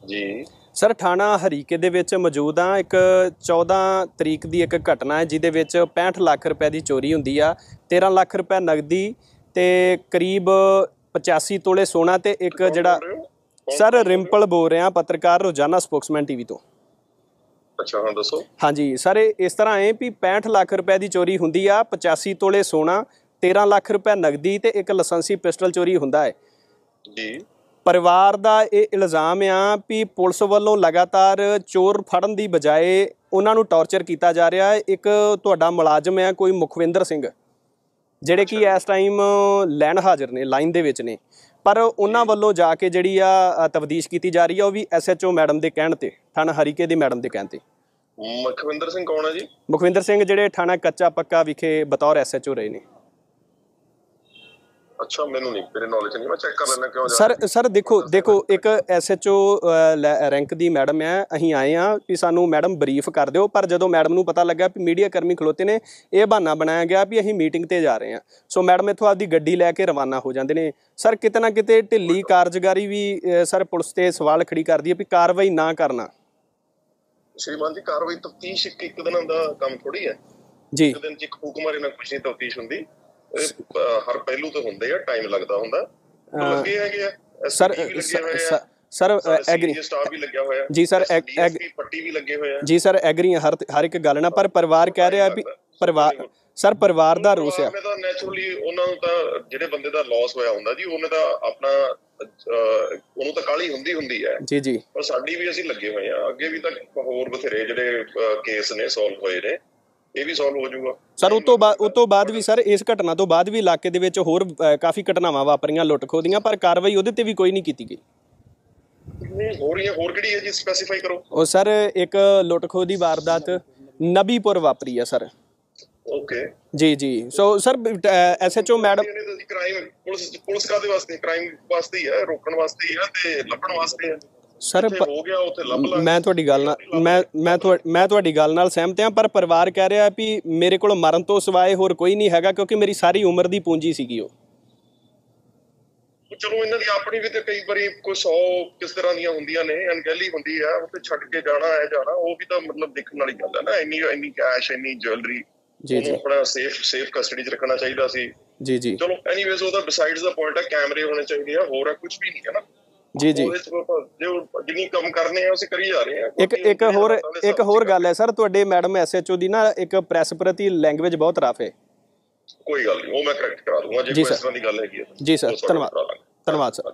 ਜੀ। ਸਰ ਥਾਣਾ ਹਰੀਕੇ ਦੇ ਵਿੱਚ ਮੌਜੂਦ ਆ ਇੱਕ 14 ਤਰੀਕ ਦੀ ਇੱਕ ਘਟਨਾ ਹੈ ਜਿਹਦੇ ਵਿੱਚ 65 ਲੱਖ ਰੁਪਏ ਦੀ ਚੋਰੀ ਹੁੰਦੀ ਆ। 13 ਲੱਖ ਰੁਪਏ ਨਗਦੀ ਤੇ ਕਰੀਬ 85 ਤੋਲੇ ਸੋਨਾ ਤੇ ਇੱਕ ਜਿਹੜਾ ਸਰ ਰਿੰਪਲ ਬੋਲ ਰਿਹਾ ਪੱਤਰਕਾਰ ਰੋਜ਼ਾਨਾ ਸਪੋਕਸਮੈਨ ਟੀਵੀ ਤੋਂ। ਅੱਛਾ ਹਾਂ ਦੱਸੋ। ਹਾਂਜੀ। ਸਰ ਇਹ ਇਸ ਤਰ੍ਹਾਂ ਹੈ ਵੀ 65 ਲੱਖ ਰੁਪਏ ਦੀ ਚੋਰੀ ਹੁੰਦੀ ਆ 85 ਤੋਲੇ ਸੋਨਾ 13 ਲੱਖ ਰੁਪਏ ਨਗਦੀ ਤੇ ਇੱਕ ਲਾਇਸੈਂਸੀ ਪਿਸਟਲ ਚੋਰੀ ਹੁੰਦਾ ਹੈ। ਜੀ। ਪਰਿਵਾਰ ਦਾ ਇਹ ਇਲਜ਼ਾਮ ਆ ਵੀ ਪੁਲਿਸ ਵੱਲੋਂ ਲਗਾਤਾਰ ਚੋਰ ਫੜਨ ਦੀ ਬਜਾਏ ਉਹਨਾਂ ਨੂੰ ਟੌਰਚਰ ਕੀਤਾ ਜਾ ਰਿਹਾ ਹੈ। ਇੱਕ ਤੁਹਾਡਾ ਮੁਲਾਜ਼ਮ ਹੈ ਕੋਈ ਮੁਖਵਿੰਦਰ ਸਿੰਘ ਜਿਹੜੇ ਕਿ ਇਸ ਟਾਈਮ ਲੈਣ ਹਾਜ਼ਰ ਨੇ ਲਾਈਨ ਦੇ ਵਿੱਚ ਨੇ। ਪਰ ਉਹਨਾਂ ਵੱਲੋਂ ਜਾ ਕੇ ਜਿਹੜੀ ਆ ਤਫਤੀਸ਼ ਕੀਤੀ ਜਾ ਰਹੀ ਆ ਉਹ ਵੀ ਐਸਐਚਓ ਮੈਡਮ ਦੇ ਕਹਿਣ ਤੇ ਥਾਣਾ ਹਰੀਕੇ ਦੀ ਮੈਡਮ ਦੇ ਕਹਿਣ ਤੇ। ਮਖਵਿੰਦਰ ਸਿੰਘ ਕੌਣ ਹੈ ਜੀ? ਮੁਖਵਿੰਦਰ ਸਿੰਘ ਜਿਹੜੇ ਥਾਣਾ ਕੱਚਾ ਪੱਕਾ ਵਿਖੇ ਬਤੌਰ ਐਸਐਚਓ ਰਹੇ ਨੇ। ਅੱਛਾ ਮੈਨੂੰ ਨਹੀਂ ਮੇਰੇ ਨੌਲੇਜ ਨਹੀਂ ਮੈਂ ਚੈੱਕ ਕਰ ਲੈਣਾ ਕਿਉਂ ਸਰ ਸਰ ਦੇਖੋ ਦੇਖੋ ਇੱਕ ਐਸਐਚਓ ਰੈਂਕ ਦੀ ਮੈਡਮ ਹੈ ਅਸੀਂ ਆਏ ਆ ਵੀ ਸਾਨੂੰ ਮੈਡਮ ਬਰੀਫ ਕਰ ਦਿਓ ਪਰ ਜਦੋਂ ਮੈਡਮ ਨੂੰ ਪਤਾ ਲੱਗਾ ਵੀ ਮੀਡੀਆ ਕਰਮੀ ਖਲੋਤੇ ਨੇ ਇਹ ਬਹਾਨਾ ਬਣਾਇਆ ਗਿਆ ਵੀ ਅਸੀਂ ਮੀਟਿੰਗ ਤੇ ਜਾ ਰਹੇ ਆ ਸੋ ਮੈਡਮ ਇੱਥੋਂ ਆਪਦੀ ਗੱਡੀ ਲੈ ਕੇ ਰਵਾਨਾ ਹੋ ਜਾਂਦੇ ਨੇ। ਸਰ ਕਿਤੇ ਨਾ ਕਿਤੇ ਢਿੱਲੀ ਕਾਰਜਕਾਰੀ ਵੀ ਸਰ ਪੁਲਿਸ ਤੇ ਸਵਾਲ ਖੜੀ ਕਰਦੀ ਹੈ ਵੀ ਕਾਰਵਾਈ ਨਾ ਕਰਨਾ। ਸ਼੍ਰੀਮਾਨ ਜੀ ਕਾਰਵਾਈ ਤਫਤੀਸ਼ ਇੱਕ ਇੱਕ ਦਿਨਾਂ ਦਾ ਕੰਮ ਥੋੜੀ ਹੈ। ਜੀ। ਇੱਕ ਦਿਨ ਚ ਇੱਕ ਹੁਕਮਾਰੇ ਨਾਲ ਕੁਝ ਨਹੀਂ ਤਫਤੀਸ਼ ਹੁੰਦੀ। ਹਰ ਪਹਿਲੂ ਤੇ ਹੁੰਦੇ ਆ ਟਾਈਮ ਲੱਗਦਾ ਹੁੰਦਾ। ਲੱਗੇ ਹੈਗੇ ਆ ਸਰ ਸਰ ਐਗਰੀ ਸਟਾਫ ਵੀ ਲੱਗਿਆ ਹੋਇਆ। ਜੀ ਸਰ, ਪੱਟੀ ਵੀ ਲੱਗੇ ਹੋਏ ਆ। ਜੀ ਸਰ ਐਗਰੀ ਹਰ ਹਰ ਇੱਕ ਗੱਲ ਨਾਲ ਪਰ ਪਰਿਵਾਰ ਕਹਿ ਰਿਹਾ ਵੀ ਪਰਿਵਾਰ ਸਰ ਪਰਿਵਾਰ ਦਾ ਰੋਸ ਆ। ਮੈਂ ਤਾਂ ਨੈਚੁਰਲੀ ਉਹਨਾਂ ਨੂੰ ਤਾਂ ਜਿਹੜੇ ਬੰਦੇ ਦਾ ਲਾਸ ਹੋਇਆ ਹੁੰਦਾ ਜੀ ਉਹਨੇ ਤਾਂ ਆਪਣਾ ਉਹਨੂੰ ਤਾਂ ਕਾਲੀ ਹੁੰਦੀ ਹੁੰਦੀ ਹੈ। ਜੀ ਜੀ। ਪਰ ਸਾਡੀ ਵੀ ਅਸੀਂ ਲੱਗੇ ਹੋਏ ਆ। ਅੱਗੇ ਵੀ ਤਾਂ ਹੋਰ ਬਥੇਰੇ ਜਿਹੜੇ ਕੇਸ ਨੇ ਸੋਲਵ ਹੋਏ ਨੇ। ਇਹ ਵੀ ਸੋਲਵ ਹੋ ਜਾਊਗਾ। ਸਰ ਉਸ ਤੋਂ ਬਾਅਦ ਉਸ ਤੋਂ ਬਾਅਦ ਵੀ ਸਰ ਇਸ ਘਟਨਾ ਤੋਂ ਬਾਅਦ ਵੀ ਇਲਾਕੇ ਦੇ ਵਿੱਚ ਹੋਰ ਕਾਫੀ ਘਟਨਾਵਾਂ ਵਾਪਰੀਆਂ ਲੁੱਟ ਖੋਹ ਦੀਆਂ ਪਰ ਕਾਰਵਾਈ ਉਹਦੇ ਤੇ ਵੀ ਕੋਈ ਨਹੀਂ ਕੀਤੀ ਗਈ। ਹੋ ਰਹੀ ਹੈ ਹੋਰ ਕਿਹੜੀ ਹੈ ਜੀ? ਸਪੈਸੀਫਾਈ ਕਰੋ। ਉਹ ਸਰ ਇੱਕ ਲੁੱਟ ਖੋਹ ਦੀ ਵਾਰਦਾਤ ਨਬੀਪੁਰ ਵਾਪਰੀ ਆ ਸਰ। ਓਕੇ ਜੀ ਜੀ। So sir SHO madam crime police police ਕਾਦੇ ਵਾਸਤੇ? ਕ੍ਰਾਈਮ ਵਾਸਤੇ ਹੀ ਹੈ ਰੋਕਣ ਵਾਸਤੇ ਹੀ ਹੈ ਤੇ ਲੱਭਣ ਵਾਸਤੇ ਹੈ। ਸਰ ਹੋ ਗਿਆ ਉੱਥੇ ਲੱਭ ਲਾਂਗੇ ਮੈਂ ਤੁਹਾਡੀ ਗੱਲ ਨਾਲ ਮੈਂ ਮੈਂ ਮੈਂ ਤੁਹਾਡੀ ਗੱਲ ਨਾਲ ਸਹਿਮਤ ਹਾਂ ਪਰ ਪਰਿਵਾਰ ਕਹਿ ਰਿਹਾ ਵੀ ਮੇਰੇ ਕੋਲ ਮਰਨ ਤੋਂ ਸਿਵਾਏ ਹੋਰ ਕੋਈ ਨਹੀਂ ਹੈਗਾ ਕਿਉਂਕਿ ਮੇਰੀ ਸਾਰੀ ਉਮਰ ਦੀ ਪੂੰਜੀ ਸੀਗੀ ਉਹ। ਚਲੋ ਇਹਨਾਂ ਦੀ ਆਪਣੀ ਵੀ ਤੇ ਕਈ ਵਾਰੀ ਕੋਈ 100 ਕਿਸ ਤਰ੍ਹਾਂ ਦੀਆਂ ਹੁੰਦੀਆਂ ਨੇ ਅਣਗਹਿਲੀ ਹੁੰਦੀ ਆ ਉੱਥੇ ਛੱਡ ਕੇ ਜਾਣਾ ਹੈ ਜਾਣਾ ਉਹ ਵੀ ਤਾਂ ਮਤਲਬ ਦੇਖਣ ਵਾਲੀ ਗੱਲ ਹੈ ਨਾ ਇੰਨੀ ਇੰਨੀ ਕੈਸ਼ ਇੰਨੀ ਜੁਐਲਰੀ ਜੀ ਜੀ। ਆਪਣਾ ਸੇਫ ਸੇਫ ਕਸਟਡੀ 'ਚ ਰੱਖਣਾ ਚਾਹੀਦਾ ਸੀ। ਜੀ ਜੀ। ਚਲੋ ਐਨੀਵੇਜ਼ ਉਹਦਾ ਬਿਸਾਈਡਸ ਦਾ ਪੁਆਇੰਟ ਹੈ ਕੈਮਰੇ ਹੋਣੇ ਚਾਹੀਦੇ ਆ ਹੋਰ ਹੈ ਕੁਝ ਵੀ ਨਹੀਂ ਹੈ ਨਾ। ਜੀ ਜੀ ਜੋ ਜਿੰਨੀ ਕੰਮ ਕਰਨੇ ਆ ਅਸੀਂ ਕਰੀ ਜਾ ਰਹੇ ਆ ਇੱਕ ਇੱਕ ਹੋਰ ਇੱਕ ਹੋਰ ਗੱਲ ਹੈ ਸਰ ਤੁਹਾਡੇ ਮੈਡਮ ਐਸਐਚਓ ਦੀ ਨਾ ਇੱਕ ਪ੍ਰੈਸ ਪ੍ਰਤੀ ਲੈਂਗੁਏਜ ਬਹੁਤ ਰਫ ਹੈ ਕੋਈ ਗੱਲ ਨਹੀਂ ਉਹ ਮੈਂ ਕਰੈਕਟ ਕਰਾ ਦੂੰਗਾ ਜੇ ਕੋਈ। ਇਸ ਤਰ੍ਹਾਂ ਦੀ ਗੱਲ ਹੈਗੀ। ਜੀ ਸਰ ਧੰਨਵਾਦ। ਧੰਨਵਾਦ ਸਰ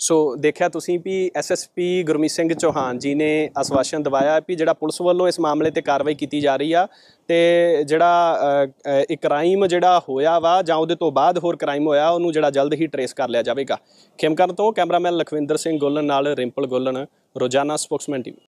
ਸੋ ਦੇਖਿਆ ਤੁਸੀਂ ਵੀ ਐਸਐਸਪੀ ਗੁਰਮੀਤ ਸਿੰਘ ਚੌਹਾਨ ਜੀ ਨੇ ਆਸ਼ਵਾਸਨ ਦਿਵਾਇਆ ਵੀ ਜਿਹੜਾ ਪੁਲਿਸ ਵੱਲੋਂ ਇਸ ਮਾਮਲੇ ਤੇ ਕਾਰਵਾਈ ਕੀਤੀ ਜਾ ਰਹੀ ਆ ਤੇ ਜਿਹੜਾ ਅ, ਇੱਕ ਕ੍ਰਾਈਮ ਜਿਹੜਾ ਹੋਇਆ ਵਾ ਜਾਂ ਉਹਦੇ ਤੋਂ ਬਾਅਦ ਹੋਰ ਕ੍ਰਾਈਮ ਹੋਇਆ ਉਹਨੂੰ ਜਿਹੜਾ ਜਲਦ ਹੀ ਟਰੇਸ ਕਰ ਲਿਆ ਜਾਵੇਗਾ। ਖੇਮਕਰਨ ਤੋਂ ਕੈਮਰਾਮੈਨ ਲਖਵਿੰਦਰ ਸਿੰਘ ਗੋਲਨ ਨਾਲ ਰਿੰਪਲ ਗੋਲਨ ਰੋਜ਼ਾਨਾ ਸਪੋਕਸਮੈਨ ਟੀਵੀ।